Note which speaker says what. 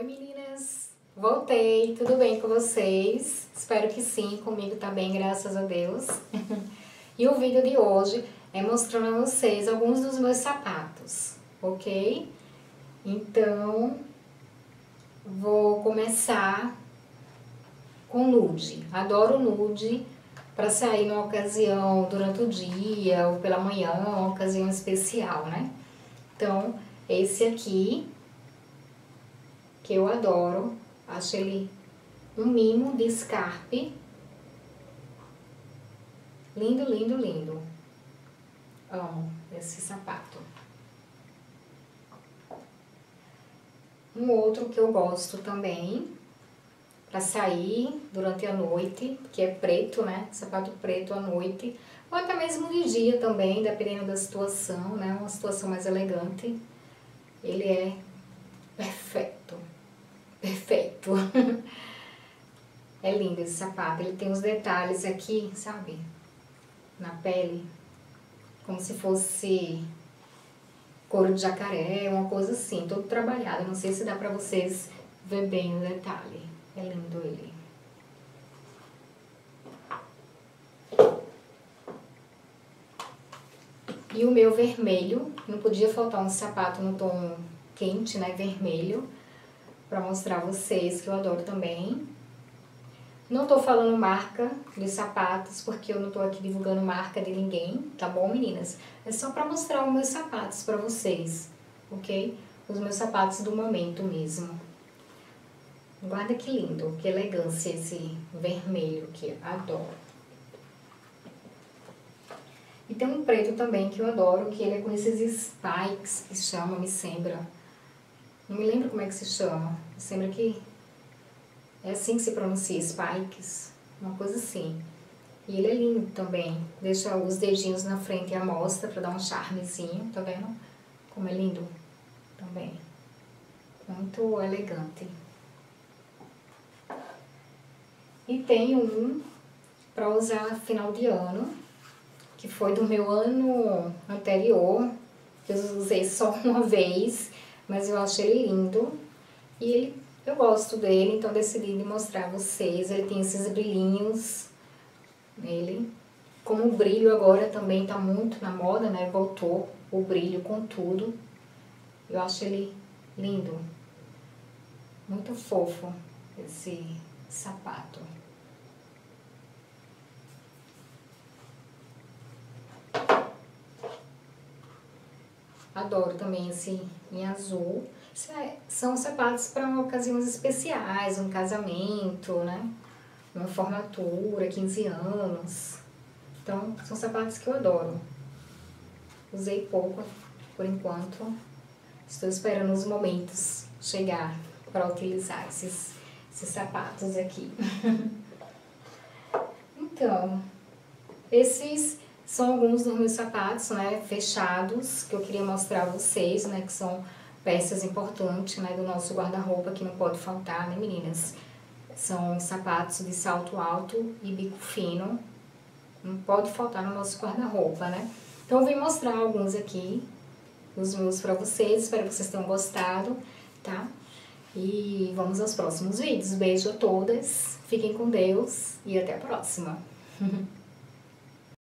Speaker 1: Oi meninas, voltei, tudo bem com vocês? Espero que sim, comigo tá bem, graças a Deus. e o vídeo de hoje é mostrando a vocês alguns dos meus sapatos, ok? Então, vou começar com nude. Adoro nude para sair numa ocasião durante o dia ou pela manhã, uma ocasião especial, né? Então, esse aqui que eu adoro. Acho ele um mimo de Scarpe. Lindo, lindo, lindo. Amo esse sapato. Um outro que eu gosto também, para sair durante a noite, que é preto, né? Sapato preto à noite. Ou até mesmo de dia também, dependendo da situação, né? Uma situação mais elegante. Ele é perfeito perfeito. é lindo esse sapato. Ele tem os detalhes aqui, sabe? Na pele. Como se fosse couro de jacaré, uma coisa assim, todo trabalhado. Não sei se dá pra vocês ver bem o detalhe. É lindo ele. E o meu vermelho, não podia faltar um sapato no tom quente, né, vermelho para mostrar vocês que eu adoro também. Não tô falando marca de sapatos, porque eu não tô aqui divulgando marca de ninguém, tá bom, meninas? É só para mostrar os meus sapatos para vocês, ok? Os meus sapatos do momento mesmo. Guarda que lindo, que elegância esse vermelho que adoro. E tem um preto também que eu adoro, que ele é com esses spikes que chama, me sembra não me lembro como é que se chama. Lembra que é assim que se pronuncia, spikes, uma coisa assim. E ele é lindo também. Deixa os dedinhos na frente e a mostra para dar um charmezinho, tá vendo? Como é lindo também. Muito elegante. E tem um para usar final de ano, que foi do meu ano anterior, eu usei só uma vez mas eu acho ele lindo. E ele, eu gosto dele, então decidi mostrar a vocês. Ele tem esses brilhinhos nele. Como o brilho agora também tá muito na moda, né? Voltou o brilho com tudo. Eu acho ele lindo. Muito fofo esse sapato. Adoro também esse em azul. É, são sapatos para ocasiões especiais, um casamento, né? Uma formatura, 15 anos. Então, são sapatos que eu adoro. Usei pouco por enquanto. Estou esperando os momentos chegar para utilizar esses, esses sapatos aqui. então, esses são alguns dos meus sapatos, né, fechados, que eu queria mostrar a vocês, né, que são peças importantes, né, do nosso guarda-roupa, que não pode faltar, né, meninas? São sapatos de salto alto e bico fino, não pode faltar no nosso guarda-roupa, né? Então, eu vim mostrar alguns aqui, os meus pra vocês, espero que vocês tenham gostado, tá? E vamos aos próximos vídeos. Beijo a todas, fiquem com Deus e até a próxima.